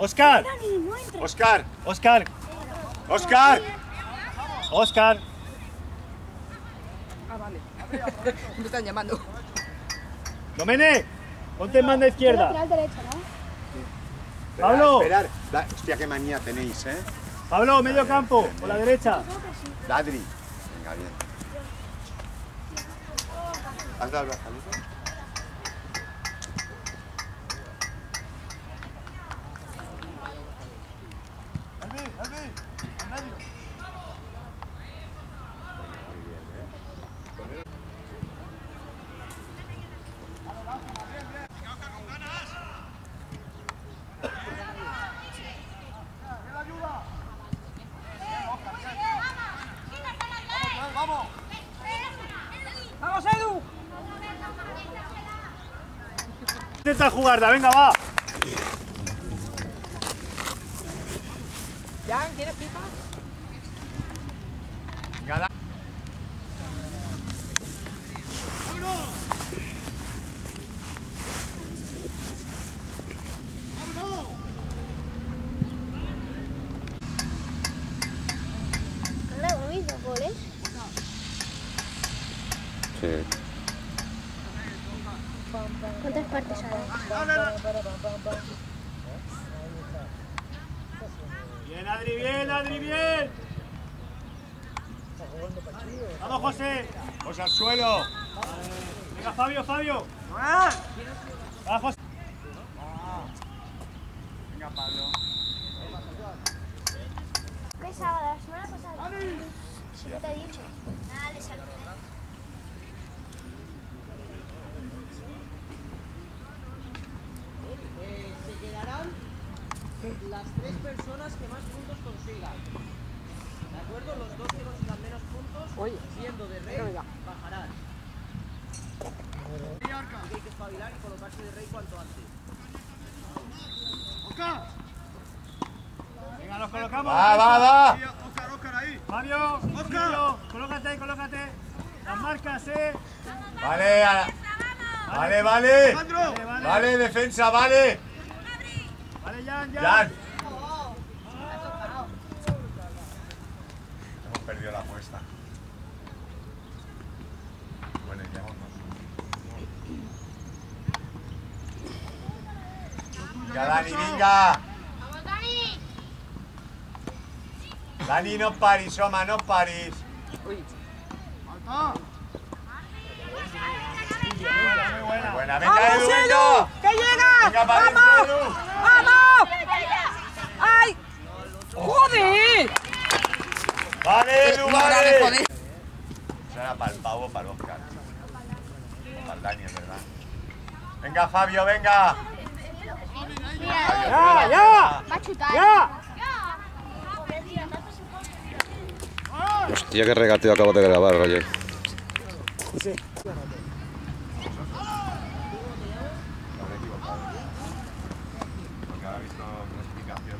Oscar, Oscar, Oscar, Oscar. Oscar. Ah, vale. Me están llamando. Domene, ponte en banda izquierda. Pablo. Esperar. Hostia, qué manía tenéis, ¿eh? Pablo, medio campo, por la derecha. Dadri. Venga, bien. ¿Has dado el brazalete? ¡Vamos, Edu! Intenta jugarla, venga, va. ¿Jan, quieres pipa? Claro, no hizo goles. Sí. ¿Cuántas partes hay? Bien, Adri, bien, Adri, bien. Vamos, José. Pues al suelo. Venga, Fabio, Fabio. ¡Ah! Va, José. Venga, Pablo. ¿Qué sábado? La semana pasada. ¿Qué te he dicho? Nada, le saludé. Eh, se quedarán las tres personas que más puntos consigan. ¿De acuerdo? Los dos que consigan menos puntos, Oye, siendo de rey, bajarán. Y hay que espabilar y colocarse de rey cuanto antes. Venga, nos colocamos. Va, va, va. Fabio, Fabio, colócate, colócate. Las marcas, eh. Vale, a- vale, vale. Vale, vale. Vale, defensa, vale. Jan, Jan. Jan. Hemos perdido la apuesta. Bueno, ya vamos. Venga, Dani, venga. Dani, no paris, Oma, no paris. uy. Muy buena. Buena, venga, ¡Vamos, Edu! venga. ¡Vamos! ¡Vamos! ¡Ay! ¡Joder! Vale, Edu, vale. joder. Eso era para el pavo, para el Oscar. O para el Dani, es verdad. Venga, Fabio, venga. Ya, ya. Va a chutar. Ya. Hostia, qué regateo acabo de grabar, Roger. Porque ahora he visto una explicación o algo. No, Estás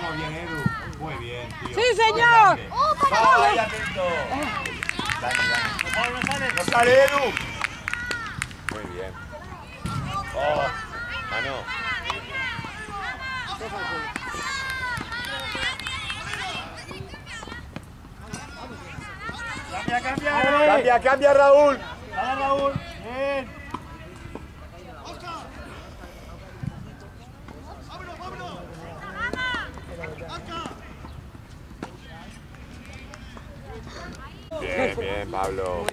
muy bien, Edu. Muy bien. ¡Sí, señor! ¡Va, ahí atento! Dani, Dani. No sale. ¡No sale, Edu! Muy bien. ¡Oh! Mano. Cambia, cambia. Cambia, cambia, Raúl. Dale, Raúl. Bien. Bien, bien, Pablo.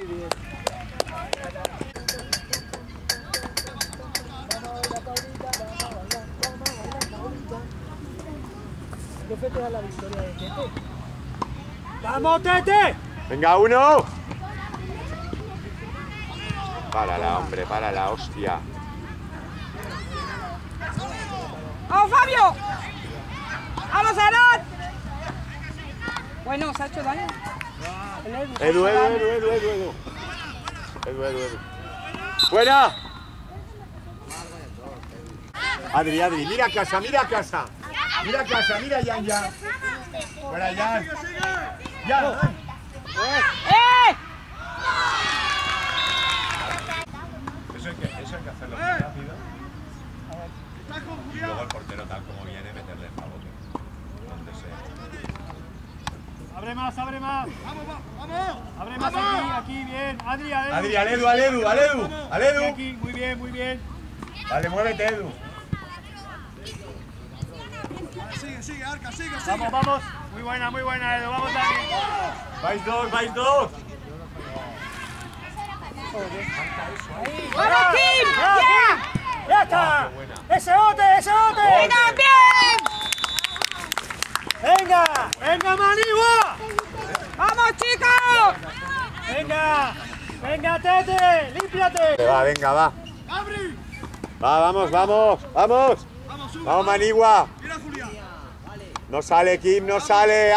¡Vamos, Tete! Venga, uno. Párala, hombre, párala, hostia. ¡Vamos, Fabio! ¡Vamos, Arad! Bueno, se ha hecho daño. El Edu. Edu, Edu, Edu, Edu, Edu, Edu. Edu. ¡Buena! Adri, Adri, mira a casa, mira a casa. Mira a casa, mira a Jan, Jan. Fuera. ¡Eh! Eso hay que, eso hay que hacerlo muy rápido. Y luego el portero, tal como viene, meterle el rebote. Donde sea. Abre más, abre más. Vamos, vamos. Abre más aquí, aquí, bien. Adri, Aledu. Adri, al Edu, al Edu, al Edu, al Aquí, Edu. aquí, muy bien, muy bien. Vale, muévete, Edu. Vamos, vamos. Muy buena, muy buena, Edu. Vamos, Dani. Vais dos, vais dos. ¡Ya! ¡Ya está! ¡Ese bote, ese bote! ¡Venga, bien! ¡Venga! ¡Venga, Manigua! ¡Vamos, chicos! ¡Venga! ¡Venga, Tete! ¡Límpiate! Va, venga, va. Va, vamos, vamos, vamos. Vamos, Manigua. No sale, Kim, no sale.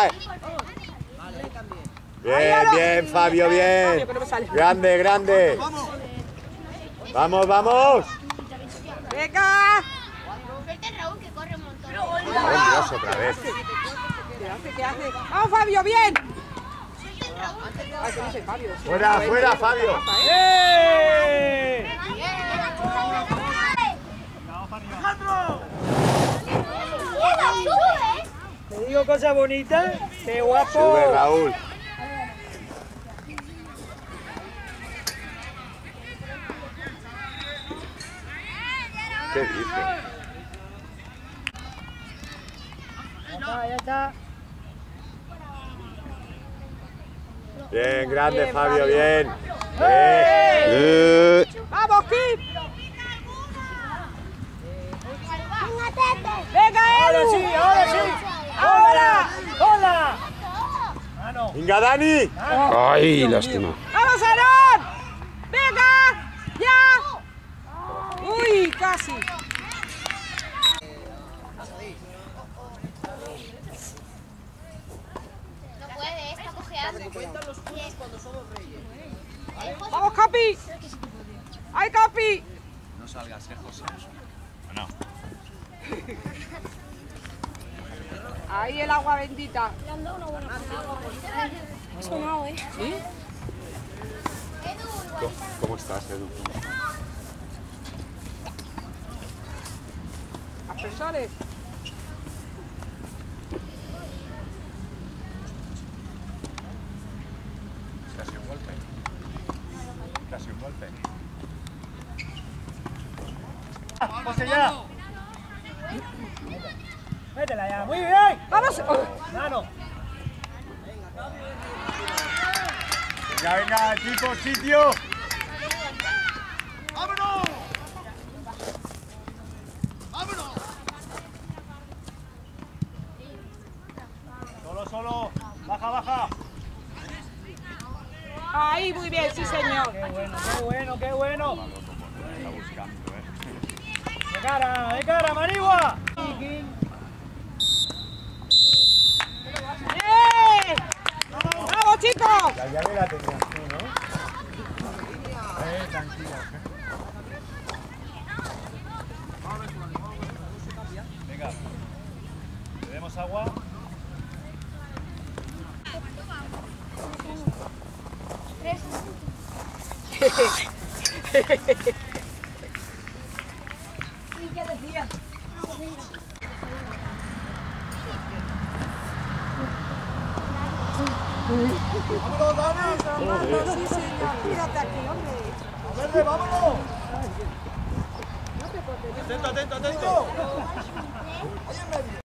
Bien, bien, Fabio, bien. Grande, grande. Vamos, vamos. ¡Venga! Raúl que corre un montón. Otra vez. ¿Qué hace? ¿Qué hace? ¡Vamos, Fabio, bien! Ay, que no soy Fabio. Fuera, fuera, Fabio. ¡Eh! ¡Sube! Te digo cosas bonitas. ¡Qué guapo! Sube, Raúl. ¿Qué dice? Ya está, ya está. Bien, grande, Bien, Fabio, bien. Bien. Eh, ¡Vamos, Kim! ¡Venga, Ahora sí, ahora sí. ¡Ahora! ¡Hola! Venga, Dani. Ay, lástima. ¡Vamos, Aarón! ¡Venga! ¡Ya! ¡Uy, casi! Está cojeando. Cuentan los puntos cuando somos reyes. ¡Vamos, Capi! ¡Ay, Capi! No salgas, eh, José. No. Ahí el agua bendita. Sonado, ¿eh? ¿Sí? ¿Cómo estás, Edu? Asesores. Casi un golpe. Casi un golpe. ¡José ya! ¡Métela ya! ¡Muy bien! ¡Vamos! ¡Mano! Venga, venga, equipo, sitio. Solo, solo. Baja, baja. Ahí, muy bien, sí, señor. Qué bueno, qué bueno, qué bueno. Buscando, eh. De cara, de cara, Manigua. ¡Bien! ¡Vamos, chicos! La llave la tenías tú, ¿no? Eh, tranquilo. Venga. ¿Tenemos agua? ¡Vámonos, Dani! ¡Vámonos, sí, señor! ¡Fíjate aquí, hombre! ¡A verde, vámonos! Atento, atento, atento. Ahí en medio.